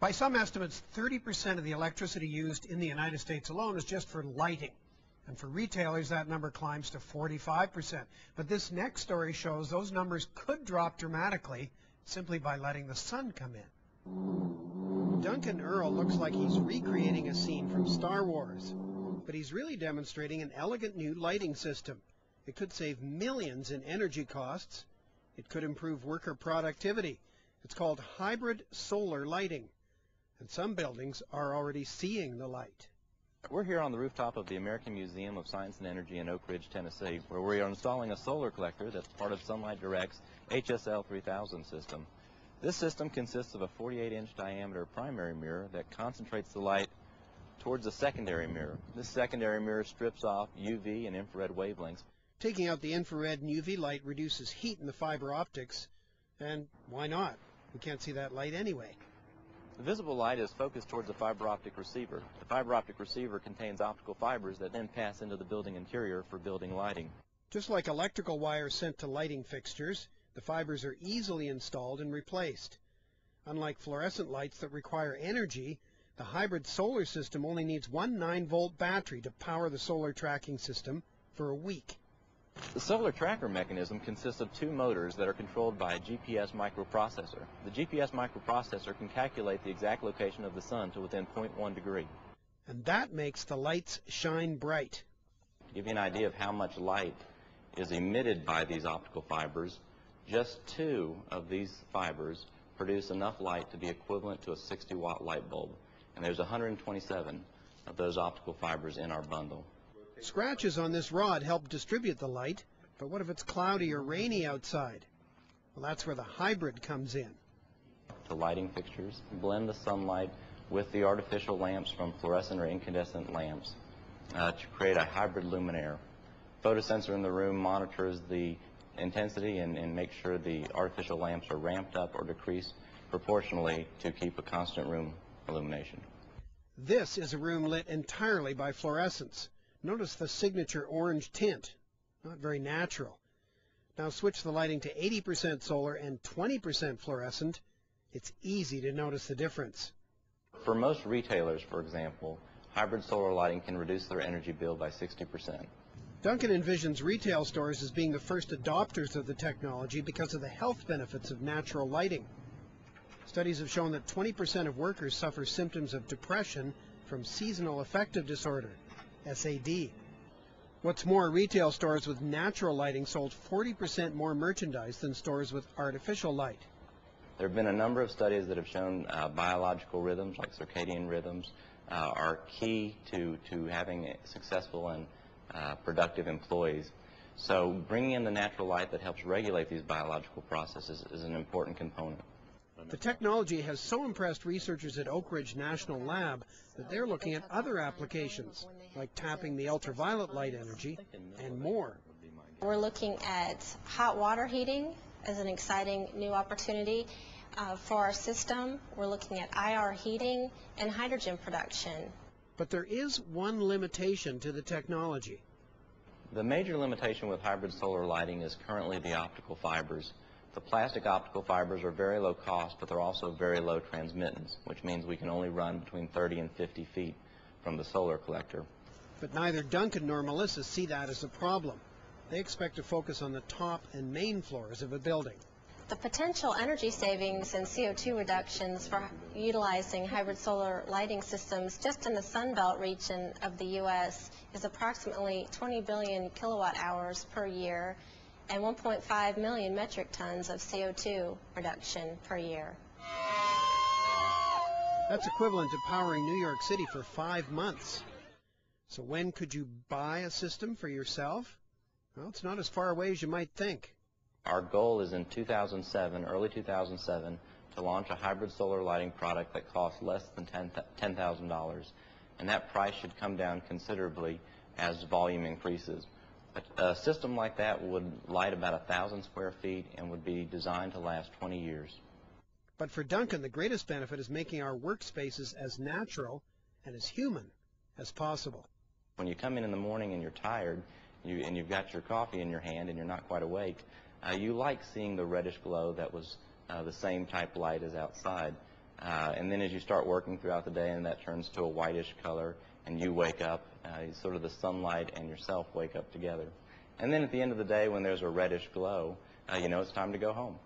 By some estimates, 30% of the electricity used in the United States alone is just for lighting. And for retailers, that number climbs to 45%. But this next story shows those numbers could drop dramatically simply by letting the sun come in. Duncan Earl looks like he's recreating a scene from Star Wars, but he's really demonstrating an elegant new lighting system. It could save millions in energy costs. It could improve worker productivity. It's called hybrid solar lighting and some buildings are already seeing the light. We're here on the rooftop of the American Museum of Science and Energy in Oak Ridge, Tennessee, where we are installing a solar collector that's part of Sunlight Direct's HSL 3000 system. This system consists of a 48-inch diameter primary mirror that concentrates the light towards a secondary mirror. This secondary mirror strips off UV and infrared wavelengths. Taking out the infrared and UV light reduces heat in the fiber optics, and why not? We can't see that light anyway. The visible light is focused towards the fiber optic receiver. The fiber optic receiver contains optical fibers that then pass into the building interior for building lighting. Just like electrical wires sent to lighting fixtures, the fibers are easily installed and replaced. Unlike fluorescent lights that require energy, the hybrid solar system only needs one 9-volt battery to power the solar tracking system for a week. The solar tracker mechanism consists of two motors that are controlled by a GPS microprocessor. The GPS microprocessor can calculate the exact location of the sun to within 0.1 degree. And that makes the lights shine bright. To give you an idea of how much light is emitted by these optical fibers, just two of these fibers produce enough light to be equivalent to a 60 watt light bulb. And there's 127 of those optical fibers in our bundle. Scratches on this rod help distribute the light, but what if it's cloudy or rainy outside? Well, that's where the hybrid comes in. The lighting fixtures blend the sunlight with the artificial lamps from fluorescent or incandescent lamps uh, to create a hybrid luminaire. Photosensor in the room monitors the intensity and, and makes sure the artificial lamps are ramped up or decreased proportionally to keep a constant room illumination. This is a room lit entirely by fluorescence. Notice the signature orange tint. Not very natural. Now switch the lighting to 80% solar and 20% fluorescent. It's easy to notice the difference. For most retailers, for example, hybrid solar lighting can reduce their energy bill by 60%. Duncan envisions retail stores as being the first adopters of the technology because of the health benefits of natural lighting. Studies have shown that 20% of workers suffer symptoms of depression from seasonal affective disorder. SAD. What's more, retail stores with natural lighting sold 40% more merchandise than stores with artificial light. There have been a number of studies that have shown uh, biological rhythms, like circadian rhythms, uh, are key to, to having successful and uh, productive employees. So bringing in the natural light that helps regulate these biological processes is an important component. The technology has so impressed researchers at Oak Ridge National Lab that they're looking at other applications, like tapping the ultraviolet light energy and more. We're looking at hot water heating as an exciting new opportunity uh, for our system. We're looking at IR heating and hydrogen production. But there is one limitation to the technology. The major limitation with hybrid solar lighting is currently the optical fibers. The plastic optical fibers are very low cost, but they're also very low transmittance, which means we can only run between 30 and 50 feet from the solar collector. But neither Duncan nor Melissa see that as a problem. They expect to focus on the top and main floors of a building. The potential energy savings and CO2 reductions for utilizing hybrid solar lighting systems just in the Sunbelt region of the U.S. is approximately 20 billion kilowatt hours per year and 1.5 million metric tons of CO2 reduction per year. That's equivalent to powering New York City for five months. So when could you buy a system for yourself? Well, it's not as far away as you might think. Our goal is in 2007, early 2007, to launch a hybrid solar lighting product that costs less than $10,000. And that price should come down considerably as volume increases. A, a system like that would light about a thousand square feet and would be designed to last 20 years. But for Duncan, the greatest benefit is making our workspaces as natural and as human as possible. When you come in in the morning and you're tired, you, and you've got your coffee in your hand and you're not quite awake, uh, you like seeing the reddish glow that was uh, the same type light as outside. Uh, and then as you start working throughout the day and that turns to a whitish color and you wake up, uh, sort of the sunlight and yourself wake up together. And then at the end of the day when there's a reddish glow, uh, you know it's time to go home.